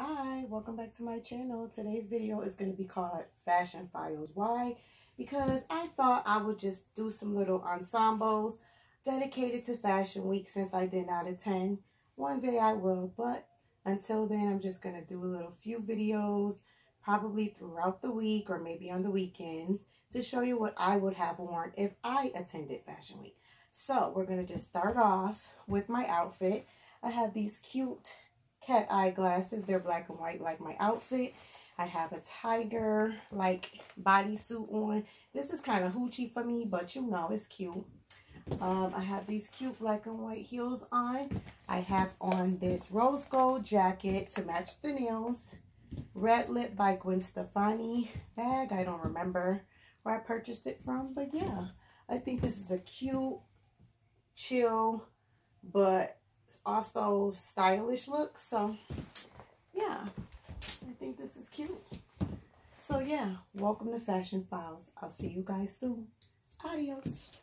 Hi, welcome back to my channel. Today's video is going to be called Fashion Files. Why? Because I thought I would just do some little ensembles dedicated to Fashion Week since I did not attend. One day I will, but until then I'm just going to do a little few videos probably throughout the week or maybe on the weekends to show you what I would have worn if I attended Fashion Week. So we're going to just start off with my outfit. I have these cute cat eye glasses. They're black and white like my outfit. I have a tiger like bodysuit on. This is kind of hoochie for me, but you know, it's cute. Um, I have these cute black and white heels on. I have on this rose gold jacket to match the nails. Red Lip by Gwen Stefani bag. I don't remember where I purchased it from, but yeah. I think this is a cute, chill, but also stylish look. So, yeah, I think this is cute. So, yeah, welcome to Fashion Files. I'll see you guys soon. Adios.